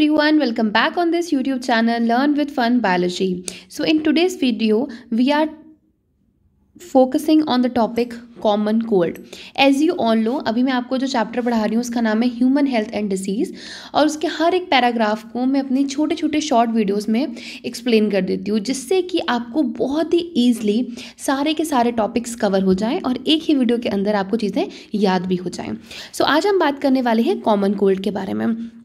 everyone, welcome back on this YouTube channel Learn with Fun Biology. So in today's video, we are focusing on the topic common cold as you all know अभी मैं आपको जो chapter पढ़ा रही हूँ उसका नाम है ह्यूमन हेल्थ एंड डिसीज़ और उसके हर एक पैराग्राफ को मैं अपनी छोटे छोटे शॉर्ट वीडियोस में एक्सप्लेन कर देती हूँ जिससे कि आपको बहुत ही ईजिली सारे के सारे टॉपिक्स कवर हो जाएँ और एक ही वीडियो के अंदर आपको चीज़ें याद भी हो जाएँ। सो so, आज हम बात करने वाले हैं कॉमन कोल्ड के बारे में।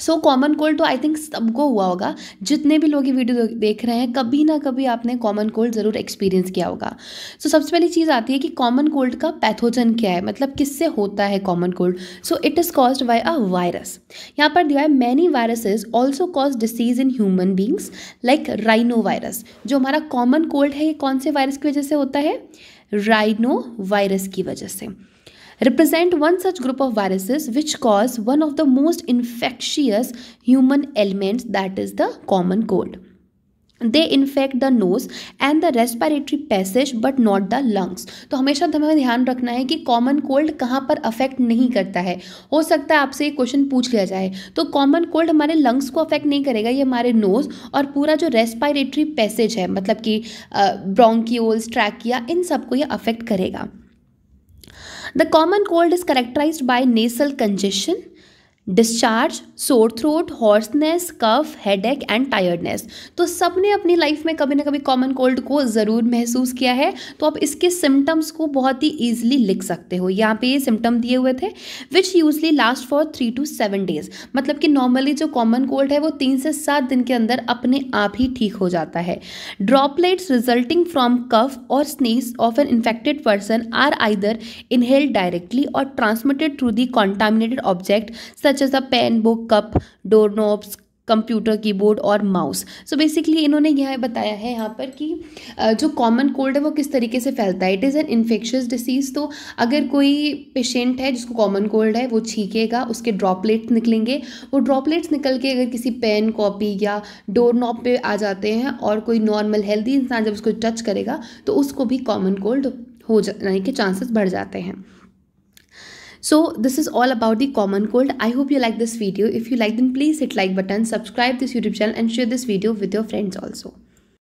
सो कॉमन कोल्ड तो आई थिंक सबको हुआ होगा। जितने भी लोग ये वीडियो देख रहे हैं कभी ना कभी आपने कॉमन कोल्ड ज़रूर एक्सपीरियंस किया होगा। सो so, सबसे पहली चीज़ आती है कि कॉमन कोल्ड का पैथोजन क्या है? मतलब किससे होता है common cold so it is caused by a virus यहाँ पर दिया है many viruses also cause disease in human beings like rhino virus जो हमारा कॉमन कोल्ड है ये कौन से वायरस की वजह से होता है? राइनो वायरस की वजह से। Represent one such group of viruses which cause one of the most infectious human ailments that is the common cold. They infect the nose and the respiratory passage but not the lungs तो हमेशा हमें ध्यान रखना है कि common cold कहाँ पर affect नहीं करता है। हो सकता है आपसे ये क्वेश्चन पूछ लिया जाए। तो कॉमन कोल्ड हमारे लंग्स को अफेक्ट नहीं करेगा, ये हमारे नोज़ और पूरा जो रेस्पायरेटरी पैसेज है मतलब कि ब्रोंकियोल्स ट्रैकिया इन सबको ये अफेक्ट करेगा। The common cold is characterized by nasal congestion, discharge sore throat hoarseness cough headache and tiredness तो सबने अपनी लाइफ में कभी ना कभी कॉमन कोल्ड को ज़रूर महसूस किया है। तो आप इसके सिम्टम्स को बहुत ही ईजिली लिख सकते हो। यहाँ पे ये सिम्टम दिए हुए थे which usually last for three to seven days मतलब कि नॉर्मली जो कॉमन कोल्ड है, वो तीन से सात दिन के अंदर अपने आप ही ठीक हो जाता है। ड्रॉपलेट्स रिजल्टिंग फ्रॉम कफ और sneeze of an infected person are either inhaled directly और transmitted through the contaminated object such such as a pen book cup door knobs computer keyboard और माउस सो बेसिकली इन्होंने यह बताया है यहाँ पर कि जो कॉमन कोल्ड है वो किस तरीके से फैलता है। It is an infectious disease तो अगर कोई पेशेंट है जिसको कॉमन कोल्ड है, वो छींकेगा, उसके ड्रॉपलेट्स निकलेंगे। वो ड्रॉपलेट्स निकल के अगर किसी पेन कॉपी या डोर नॉप पे आ जाते हैं और कोई नॉर्मल हेल्दी इंसान जब उसको टच करेगा तो उसको भी कॉमन कोल्ड हो जाने के चांसेस बढ़ जाते हैं। So this is all about the common cold. I hope you like this video. If you like then please hit like button, subscribe this YouTube channel and share this video with your friends also.